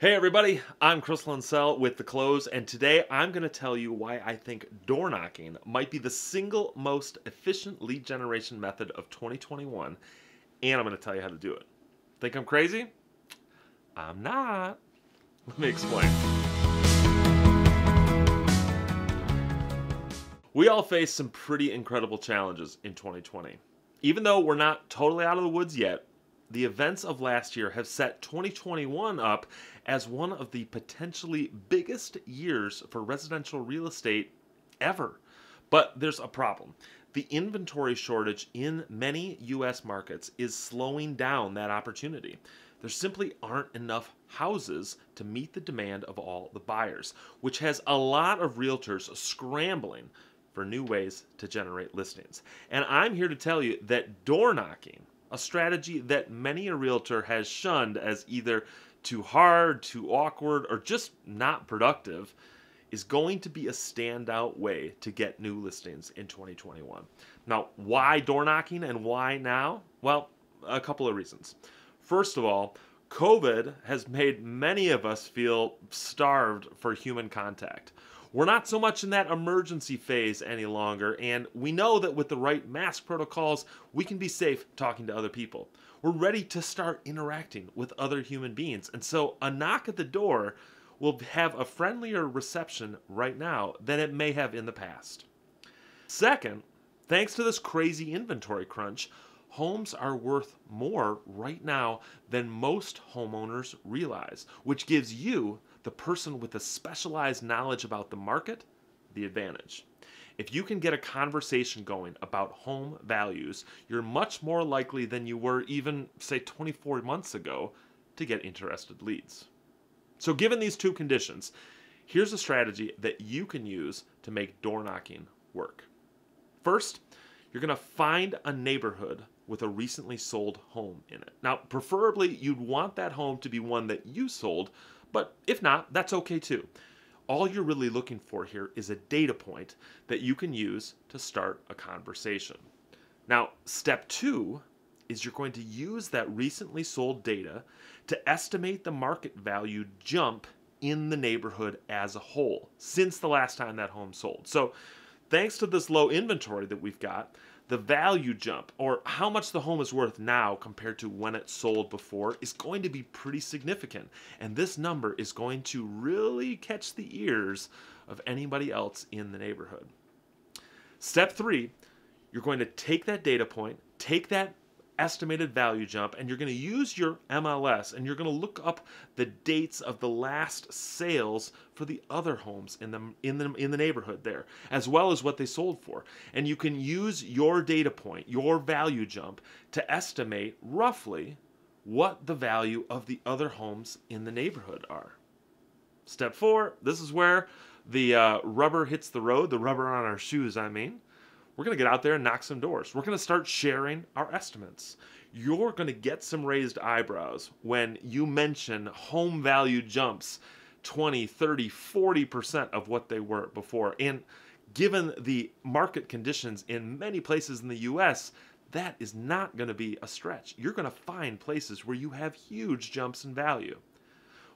Hey everybody, I'm Chris Linsell with The Close, and today I'm going to tell you why I think door knocking might be the single most efficient lead generation method of 2021, and I'm going to tell you how to do it. Think I'm crazy? I'm not. Let me explain. We all face some pretty incredible challenges in 2020. Even though we're not totally out of the woods yet, the events of last year have set 2021 up as one of the potentially biggest years for residential real estate ever. But there's a problem. The inventory shortage in many US markets is slowing down that opportunity. There simply aren't enough houses to meet the demand of all the buyers, which has a lot of realtors scrambling for new ways to generate listings. And I'm here to tell you that door knocking a strategy that many a realtor has shunned as either too hard, too awkward, or just not productive, is going to be a standout way to get new listings in 2021. Now, why door knocking and why now? Well, a couple of reasons. First of all, COVID has made many of us feel starved for human contact. We're not so much in that emergency phase any longer, and we know that with the right mask protocols, we can be safe talking to other people. We're ready to start interacting with other human beings, and so a knock at the door will have a friendlier reception right now than it may have in the past. Second, thanks to this crazy inventory crunch, homes are worth more right now than most homeowners realize, which gives you the person with the specialized knowledge about the market the advantage. If you can get a conversation going about home values, you're much more likely than you were even, say, 24 months ago to get interested leads. So, given these two conditions, here's a strategy that you can use to make door knocking work. First, you're going to find a neighborhood with a recently sold home in it. Now, preferably, you'd want that home to be one that you sold but if not, that's okay too. All you're really looking for here is a data point that you can use to start a conversation. Now, step two is you're going to use that recently sold data to estimate the market value jump in the neighborhood as a whole since the last time that home sold. So, thanks to this low inventory that we've got, the value jump or how much the home is worth now compared to when it sold before is going to be pretty significant. And this number is going to really catch the ears of anybody else in the neighborhood. Step three, you're going to take that data point, take that estimated value jump and you're going to use your MLS and you're going to look up the dates of the last sales for the other homes in the in the in the neighborhood there as well as what they sold for. And you can use your data point your value jump to estimate roughly what the value of the other homes in the neighborhood are. Step 4 this is where the uh, rubber hits the road the rubber on our shoes I mean we're going to get out there and knock some doors. We're going to start sharing our estimates. You're going to get some raised eyebrows when you mention home value jumps 20, 30, 40% of what they were before. And given the market conditions in many places in the US, that is not going to be a stretch. You're going to find places where you have huge jumps in value.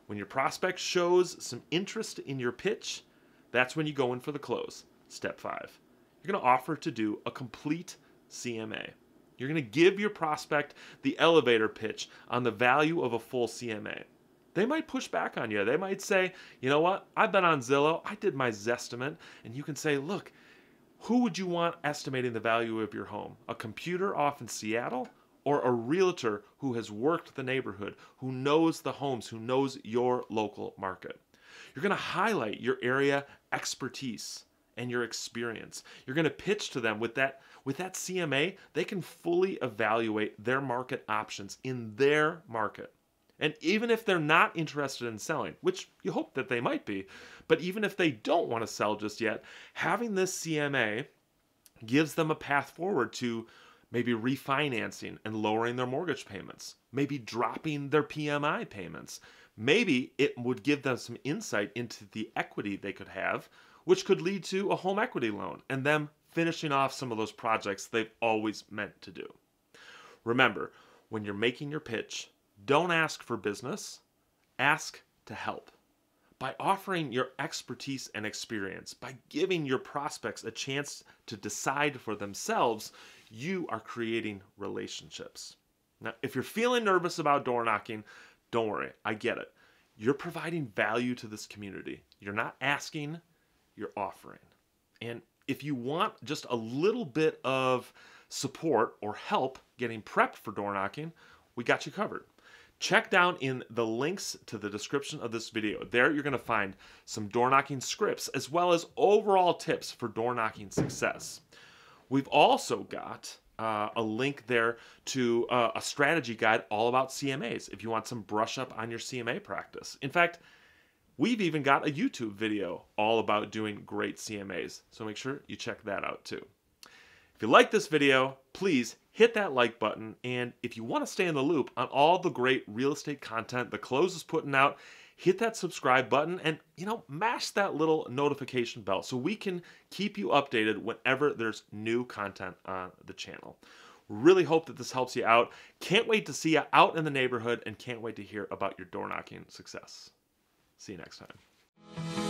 When your prospect shows some interest in your pitch, that's when you go in for the close. Step five you're going to offer to do a complete CMA. You're going to give your prospect the elevator pitch on the value of a full CMA. They might push back on you. They might say, you know what? I've been on Zillow. I did my Zestimate. And you can say, look, who would you want estimating the value of your home? A computer off in Seattle or a realtor who has worked the neighborhood, who knows the homes, who knows your local market? You're going to highlight your area expertise and your experience. You're going to pitch to them with that with that CMA, they can fully evaluate their market options in their market. And even if they're not interested in selling, which you hope that they might be, but even if they don't want to sell just yet, having this CMA gives them a path forward to maybe refinancing and lowering their mortgage payments, maybe dropping their PMI payments. Maybe it would give them some insight into the equity they could have which could lead to a home equity loan and them finishing off some of those projects they've always meant to do. Remember, when you're making your pitch, don't ask for business, ask to help. By offering your expertise and experience, by giving your prospects a chance to decide for themselves, you are creating relationships. Now, if you're feeling nervous about door knocking, don't worry, I get it. You're providing value to this community. You're not asking, offering. And if you want just a little bit of support or help getting prepped for door knocking, we got you covered. Check down in the links to the description of this video. There you're going to find some door knocking scripts as well as overall tips for door knocking success. We've also got uh, a link there to uh, a strategy guide all about CMAs if you want some brush up on your CMA practice. In fact, we've even got a YouTube video all about doing great CMAs, so make sure you check that out too. If you like this video, please hit that like button. And if you want to stay in the loop on all the great real estate content the Close is putting out, hit that subscribe button and, you know, mash that little notification bell so we can keep you updated whenever there's new content on the channel. Really hope that this helps you out. Can't wait to see you out in the neighborhood and can't wait to hear about your door knocking success. See you next time.